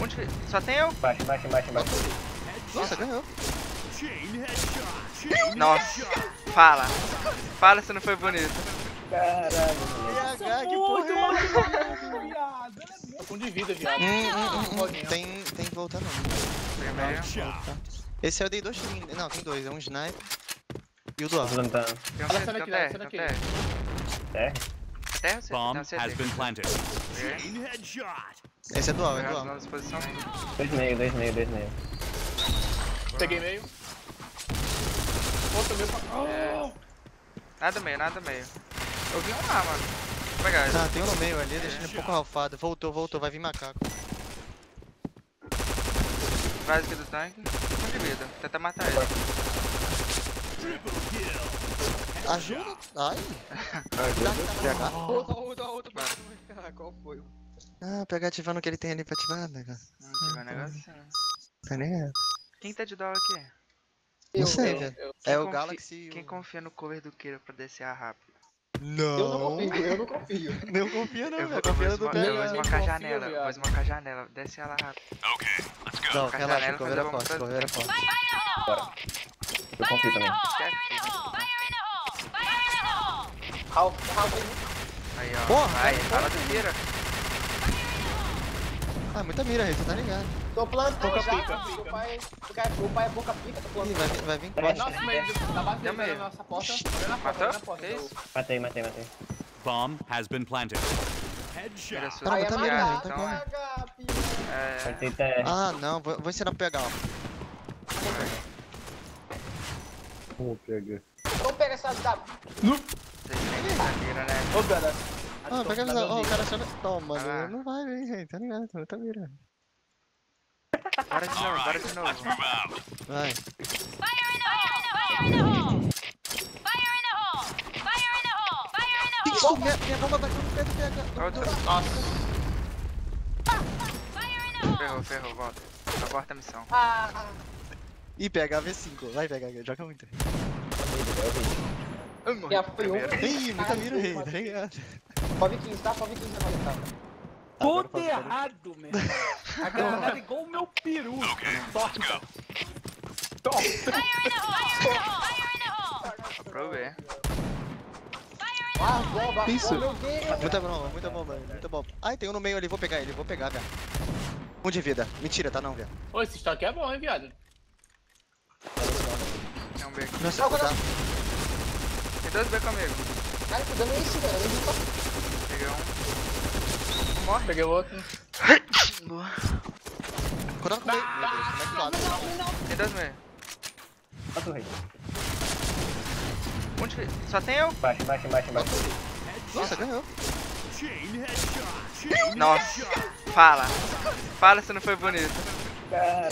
Onde que... Só tem eu? Embaixo, embaixo, embaixo, embaixo. Nossa, ganhou. Nossa. Fala. Fala se não foi bonito. Caralho. Que porra é essa? Um de vida, viado. Hum, hum, hum, hum. Tem, tem que voltar não. Primeiro. Voltar. Esse eu dei dois tirinhos. Não, tem dois. É um sniper. E o do um Olha essa tem um daqui, TR, essa tem É? Tem Bomb um has been planted. Esse é do alvo, é alvo. na disposição. Dois meio, dois meio, dois meio. Peguei meio. Outro meio pra... É. Nada meio, nada meio. Eu vi um lá, mano. Vou pegar ele. Ah, tem um no meio ali, deixa ele um pouco ralfado. Voltou, voltou, vai vir macaco. Vai aqui do tanque. Um de vida. Tenta matar ele. Ajuda! Ai! PH. Outra, outra, outra. Ah, qual foi? Ah, PH ativando o que ele tem ali pra ativar, PH. Não tiver negócio. né? Tá ligado? Quem tá de dó aqui? Não sei, velho. É o Galaxy e o... Quem confia no cover do Kira pra descer rápido? Não! Eu não confio, eu não confio. Não confia não, velho. vou, eu vou, Confia no do eu vou PH. esmocar a confio, janela. Vou esmocar a janela. Desce ela rápido. Não, Ficar relaxa, janela, cover é forte, cover é forte. Eu confio também. Ralph, Ralph, Aí, ó. Porra, Aí, fala do Kira. Ah, muita mira, Rei, você tá ligado. tô plantando Boca já. pica, pica. pai, o cara- o pai é boca pica, tô Ih, plantando. vai vir, vai vir costa. Nossa, meio. Tá batendo na nossa porta. Abriu na porta, porta. Matei, matei, matei. Bomb has been planted. Mira Aí é tá matar, mirando, tá então, é. É. Ah, não, vou, vou ensinar pro PH, ó. Uh, pega. Então pega essa da... Vocês né? Ô, Bela. Ah, pega a visão. Ó, o cara chama. Toma, Ah. mano. Não vai, vem, Rei, tá ligado? Tá mira. Bora de novo, bora de novo. Vai. Isso, minha, minha bomba bateu no pé do PH. Nossa. Ferrou, ferrou, volta. Aborta a missão. Ah, Ih, PH V5. Vai, PH, joga muito. Já foi um. Ih, muita mira, Rei, tá ligado? Pode 15, tá? Pode 15 na paleta. Agora Todo pode- errado, meu. A granada é igual o meu peru. Torta. Torta. Aprovei. Ah, bomba. Isso. Oh, meu Deus. Muita bomba, muita bomba, muita bomba. Ai, tem um no meio ali, vou pegar ele, vou pegar, velho. Um de vida. Mentira, tá não, velho. Ô, esse estoque é bom, hein, viado? Tem um B. Nossa, tá. Tem dois B comigo. Cara, que dano é isso, velho? Eu não tô- Peguei um. Morre. Peguei o outro. Boa. Cuidado com ele. Meu Deus, como é que quadra? Tem dois meio. Mata o rei. Um de vida. Só tem eu? Embaixo, embaixo, embaixo, embaixo. Nossa, ganhou. Nossa. Fala. Fala se não foi bonito. Caralho.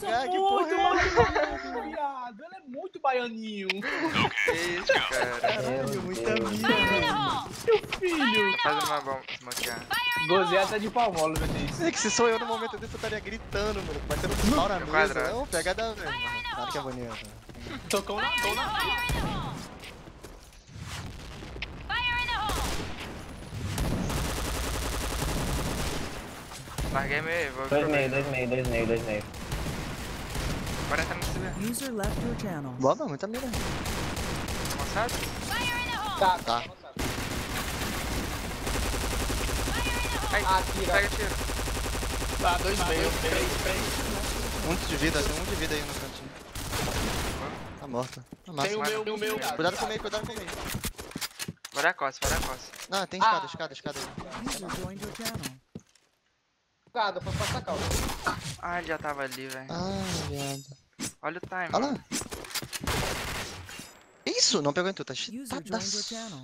PH, que porra é baianinho, viado. Ele é muito baianinho. Que isso, cara. Caralho, muita mira. Meu filho. Faz uma bomba desmoquear. Gozei até de palmolo, meu Deus. É que se sou eu no momento desse, eu estaria gritando, mano. Batendo pau na No mesa. quadrado. É o PH da... Claro que é bonito. Tocou na dona. Larguei meio, vou Dois meio. dois meio, dois meio, dois meio. User left your channel. Boba, muita mira. Moçada? Tá, Tá. Ai, Ah, tira. pega tiro. Tá, dois meio. Três, três. Um de vida, tem um de vida aí no cantinho. Tá morto. Tá massa. Tem o meu, o meu. Cuidado com o meio, cuidado com o meio. Vai dar costa, vai dar costa. Ah, tem escada, escada, escada aí. User joined your channel. Cara, posso passar calma. Ah, ele já tava ali, velho. Ah, viado. Olha o time. Olha lá. Isso, não pegou em tu, tá cheatadaço. channel.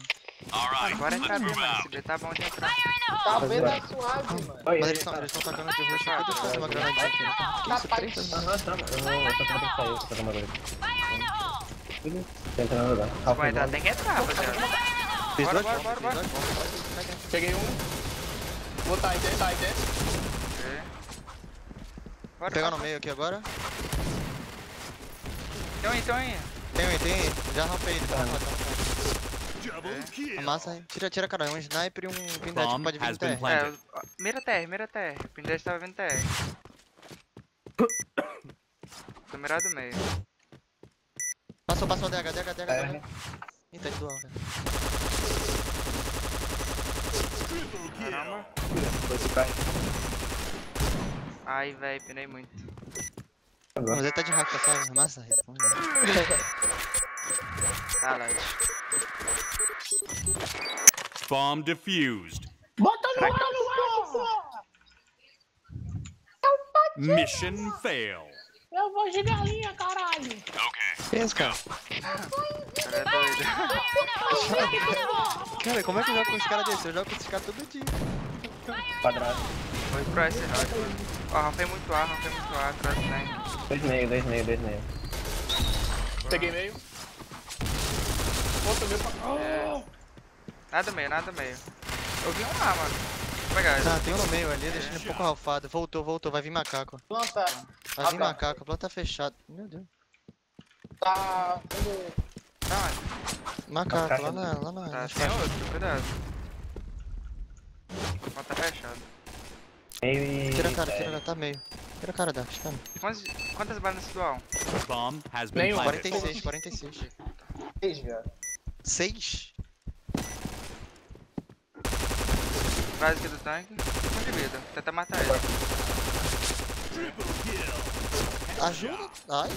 Agora é caber, mano. CB tá bom de entrar. Tá vendo é suave, mano. Mas eles estão tacando de roxo aqui, deixa eu fazer uma granadinha aqui. Que isso, Tá, três? Aham, tá, eu vou, eu sair, agora. Se for entrar, tem que entrar, rapaziada. Fiz Bora, dois bora, bora. Vai. Peguei um. Vou tá aí, tá aí. Vou Bora, pegar bora. no meio aqui agora. Então aí, então aí. Tem um aí, tem aí. Já rampei ele, tá rampado, tá rampado. Amassa aí. Tira, tira, cara. Um sniper e um pindete Bomb pode vir no TR. É, mira TR, mira TR. O Pindete tava vindo TR. Tô mirado do meio. Passou, passou DH, DH, DH. É. Ih, tá de dual, velho. Caramba. Cara. Ai, véi, pinei muito. Mas ele tá de hack, sabe? Massa, responde. Tá, Light. Bomb defused. Bota no no Mission fail. Eu vou de galinha, caralho. Pensa, cara. O cara é doido. Cara, como é que eu jogo com os caras desses? Eu jogo com esses caras todo dia. Quadrado. Foi pro S Hot. Ó, Rafei muito A, Rafei muito A, cross tem. Dois meio, dois meio, dois meio. Peguei meio. Outro meio pra. É. Nada meio, nada meio. Eu vi um A, mano. Pegar ele. Tá, tem um no meio ali, deixa ele um pouco ralfado. Voltou, voltou, vai vir macaco. Planta. Vai vir tá. macaco, a planta tá fechada. Meu Deus. Tá. Tá? Macaco, Macaco. lá na. Lá na Tá, tem outro, cuidado. Tá. Meio e. Tira a cara, tira a cara, tá meio. Tira a cara, Dax, tá. Quantas, quantas balas nesse dual? Bomb has been Nenhum. planted. 46, 46. Três, viado. 6? Base aqui do tanque. Um de vida. Tenta matar ele. Ajuda? Ai.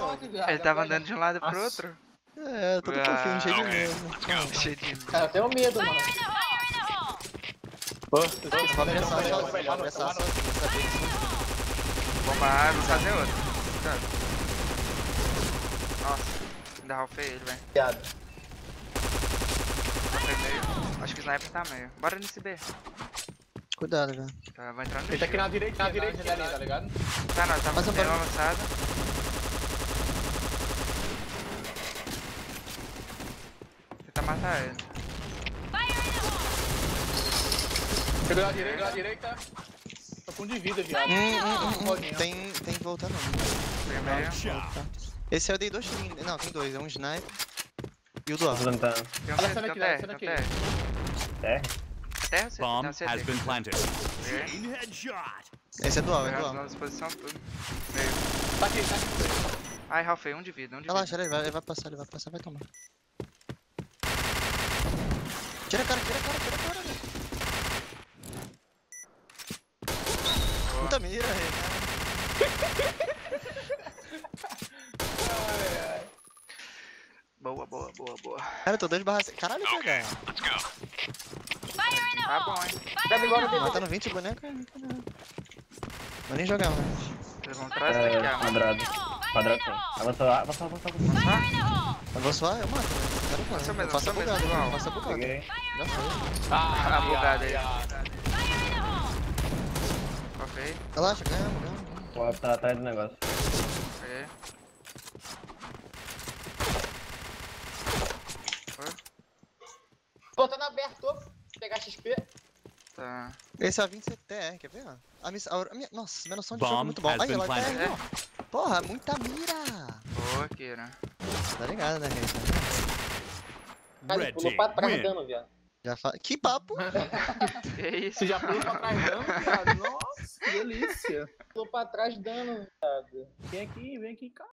Outro. Ele tava andando de um lado pro outro. É, todo fofinho, cheio de Ah, medo. Cheio de Cara, eu tenho medo, mano. Pô, bomba A, vou fazer outro. Cuidado. Nossa, ainda ralfei ele, velho. Meio. Acho que o sniper tá meio. Bora nesse B. Cuidado, velho. Tá, vai entrar no Ele tá aqui na direita, na direita dali, tá ligado? Tá, não, tá eu bem paro- avançado. Tenta matar ele. Chegou na direita, na direita. Tô com um de vida, viado. Hum, hum, hum, hum. Tem, tem que voltar não. Peguei meio. Esse eu dei dois tirinhos. Não, tem dois. É um sniper e o dual. Tô tentando. Tem um Olha um daqui, um daqui. É? Terra C? Bomb CT. has been planted. Esse é é dual. as disposição, tudo. Meio. Tá aqui, tá aqui. Ai, ralfei, um de vida, um de Relaxa, vida. ele vai, ele vai passar, ele vai passar, vai tomar. Tira a cara, tira a cara, tira a cara, velho. Puta mira, velho. Boa, boa, boa, boa. Cara, eu tô 2 barra 6. Caralho, PH. Tá bom, hein? Pega embora Matando 20 bonecos, é. Vou nem jogar mais. Vocês vão atrás É, daqui, ó. quadrado. Quadrado tem. Avançou, ah, avançou, avançou, avançou. Eu mato, velho. Quero Passa mano. mesmo, mesmo, bugado, bugado. Peguei. Já foi. Ah, Ah, bugado aí. Ralfei, Relaxa, ganhamos, ganhamos. tá atrás do negócio. peguei. Botando aberto. Pegar XP. Tá. Esse é a 20 CTR, quer ver? ó? A, miss, a, minha, nossa, minha noção de jogo é Bomb muito bom. Aí, ela aí, ó. Porra, muita mira. Boa, Kira. Tá ligado, né, gente? Cara, pulou pra trás win. dando, viado. Já fa... Que papo? Que isso? Já pulou pra trás dando, viado? Nossa, que delícia. Pulou pra trás dando, viado. Vem aqui, vem aqui, cara.